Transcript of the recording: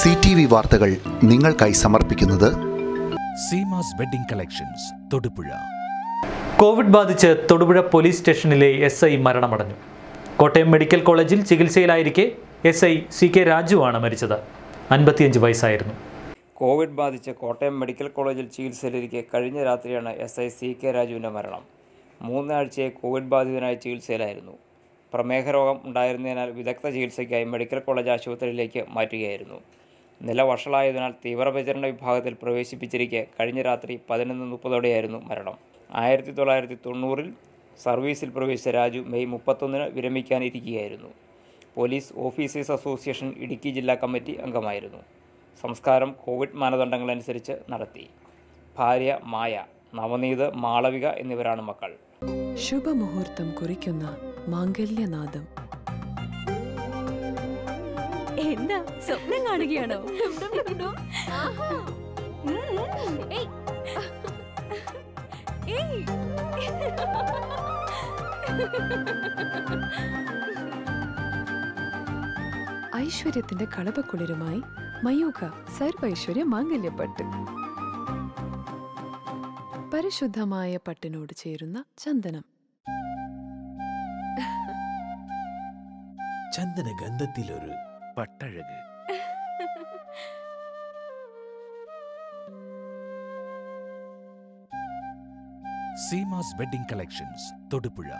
C T V വാർത്തകൾ നിങ്ങൾക്കായി സമർപ്പിക്കുന്നത് Seemas wedding collections Thodupuzha. COVID ബാധിച്ച് തൊടുപുഴ പോലീസ് സ്റ്റേഷനിലെ എസ് ഐ മരണമടഞ്ഞു. കോട്ടയം മെഡിക്കൽ കോളേജിൽ ചികിത്സയിലായിരിക്കെ എസ് ഐ സി കെ രാജുവാണ് മരിച്ചത്. അൻപത്തിയഞ്ച് വയസ്സായിരുന്നു. കോവിഡ് ബാധിച്ച് കോട്ടയം മെഡിക്കൽ കോളേജിൽ ചികിത്സയിലിരിക്കെ കഴിഞ്ഞ രാത്രിയാണ് എസ് ഐ സി കെ രാജുവിന്റെ മരണം. മൂന്നാഴ്ചയെ കോവിഡ് ബാധിതനായി ചികിത്സയിലായിരുന്നു. പ്രമേഹ രോഗം ഉണ്ടായിരുന്നതിനാൽ വിദഗ്ധ ചികിത്സയ്ക്കായി മെഡിക്കൽ കോളേജ് ആശുപത്രിയിലേക്ക് മാറ്റുകയായിരുന്നു. നില വഷളായതിനാൽ തീവ്രപരിചരണ വിഭാഗത്തിൽ പ്രവേശിപ്പിച്ചിരിക്കെ കഴിഞ്ഞ രാത്രി പതിനൊന്ന് മുപ്പതോടെയായിരുന്നു മരണം. ആയിരത്തി തൊള്ളായിരത്തി തൊണ്ണൂറിൽ സർവീസിൽ പ്രവേശിച്ച രാജു മെയ് മുപ്പത്തൊന്നിന് വിരമിക്കാനിരിക്കുകയായിരുന്നു പോലീസ് ഓഫീസേഴ്സ് അസോസിയേഷൻ ഇടുക്കി ജില്ലാ കമ്മിറ്റി അംഗമായിരുന്നു. സംസ്കാരം കോവിഡ് മാനദണ്ഡങ്ങളനുസരിച്ച് നടത്തി. ഭാര്യ മായ നവനീത് മാളവിക എന്നിവരാണ് മക്കൾ. ശുഭമുഹൂർത്തം കുറിക്കുന്ന മാംഗല്യനാദം. എന്താ? സ്വപ്നം കാണുകയാണോ? ഏയ്. ഏയ്. ഐശ്വര്യത്തിന്റെ കളപക്കുളിരുമായി മയൂഖ സർവൈശ്വര്യ മാംഗല്യപ്പട്ട്. പരിശുദ്ധമായ പട്ടിനോട് ചേരുന്ന ചന്ദനം. ചന്ദന ഗന്ധത്തിലൊരു പട്ടഴക്. Seemas wedding collections Thodupuzha.